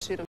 tiram